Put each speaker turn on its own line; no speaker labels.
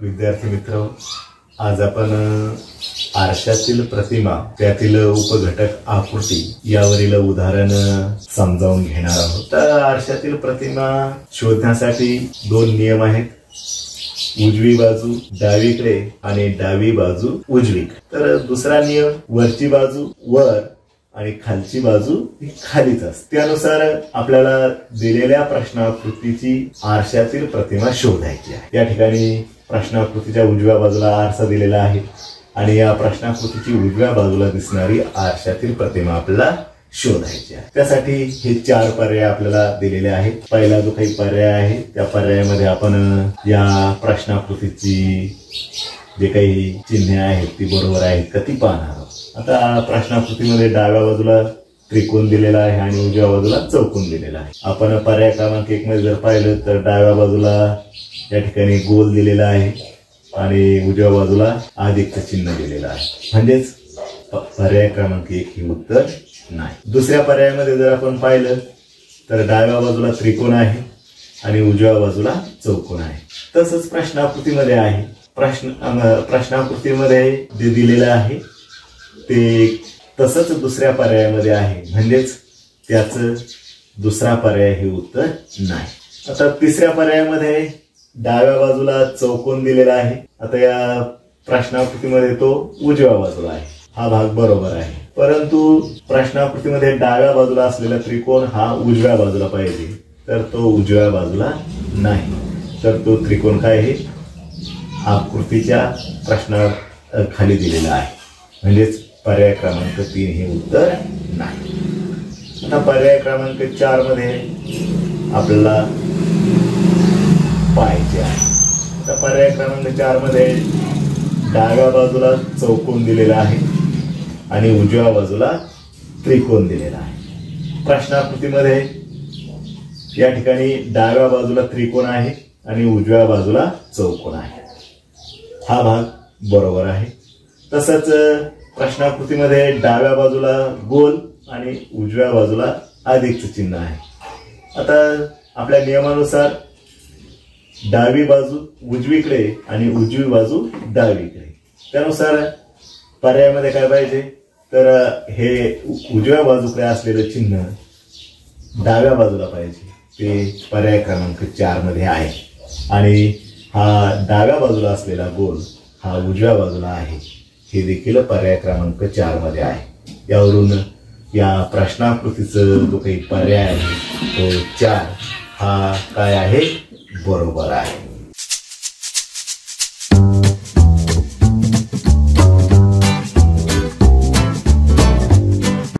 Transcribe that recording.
विद्यार्थी मित्र आज आपण आरशातील प्रतिमा त्यातील उपघटक आकृती यावरील उदाहरण समजावून घेणार आहोत. तर आरशातील प्रतिमा शोधण्यासाठी दोन नियम आहेत. उजवी बाजू डावीकडे आणि डावी बाजू उजवीकडे. तर दुसरा नियम वरची बाजू वर आणि खालची बाजू ही खालीच असते. त्यानुसार आपल्याला दिलेल्या प्रश्नाकृतीची आरशातील प्रतिमा शोधायची आहे. या ठिकाणी प्रश्नाकृतीच्या उजव्या बाजूला आरसा दिलेला आहे आणि या प्रश्नाकृतीची उजव्या बाजूला दिसणारी आरशातील प्रतिमा आपल्याला शोधायची आहे. त्यासाठी हे चार पर्याय आपल्याला दिलेले आहेत. पहिला जो काही पर्याय आहे त्या पर्यायामध्ये आपण या प्रश्नाकृतीची जे काही चिन्हे आहेत ती बरोबर आहेत का ती पाहणार आहोत. आता प्रश्नाकृतीमध्ये डाव्या बाजूला त्रिकोण दिलेला आहे आणि उजव्या बाजूला चौकोन दिलेला आहे. आपण पर्याय क्रमांक एक मध्ये जर पाहिलं तर डाव्या बाजूला या ठिकाणी गोल दिलेला आहे आणि उजव्या बाजूला अधिकचं चिन्ह दिलेलं आहे. म्हणजेच पर्याय क्रमांक एक हे उत्तर नाही. दुसऱ्या पर्यायामध्ये जर आपण पाहिलं तर डाव्या बाजूला त्रिकोण आहे आणि उजव्या बाजूला चौकोन आहे. तसंच प्रश्नाकृतीमध्ये आहे. प्रश्न प्रश्नाकृतीमध्ये जे दिलेलं आहे ते तसंच दुसऱ्या पर्यायामध्ये आहे. म्हणजेच त्याचं दुसरा पर्याय हे उत्तर नाही. आता तिसऱ्या पर्यायामध्ये डाव्या बाजूला चौकोन दिलेला आहे. आता या प्रश्नाकृतीमध्ये तो उजव्या बाजूला आहे. हा भाग बरोबर आहे. परंतु प्रश्नाकृतीमध्ये डाव्या बाजूला असलेला त्रिकोण हा उजव्या बाजूला पाहिजे. तर तो उजव्या बाजूला नाही. तर तो त्रिकोण काय आहे? आकृतीच्या प्रश्ना खाली दिलेला आहे. म्हणजेच पर्याय क्रमांक तीन हे उत्तर नाही. आता पर्याय क्रमांक चारमध्ये आपल्याला पाहायचे आहे. आता पर्याय क्रमांक चारमध्ये डाव्या बाजूला चौकोन दिलेला आहे आणि उजव्या बाजूला त्रिकोण दिलेला आहे. प्रश्नाकृतीमध्ये या ठिकाणी डाव्या बाजूला त्रिकोण आहे आणि उजव्या बाजूला चौकोन आहे. हा भाग बरोबर आहे. तसंच प्रश्नाकृतीमध्ये डाव्या बाजूला गोल आणि उजव्या बाजूला अधिकचं चिन्ह आहे. आता आपल्या नियमानुसार डावी बाजू उजवीकडे आणि उजवी बाजू डावीकडे. त्यानुसार पर्यायामध्ये काय पाहिजे? तर हे उजव्या बाजूकडे असलेलं चिन्ह डाव्या बाजूला पाहिजे. ते पर्याय क्रमांक चारमध्ये आहे. आणि हा डाव्या बाजूला असलेला गोल हा उजव्या बाजूला आहे. हे देखील पर्याय क्रमांक चारमध्ये आहे. यावरून या प्रश्नाकृतीचं जो काही पर्याय आहे तो चार हा काय आहे? बरोबर आहे.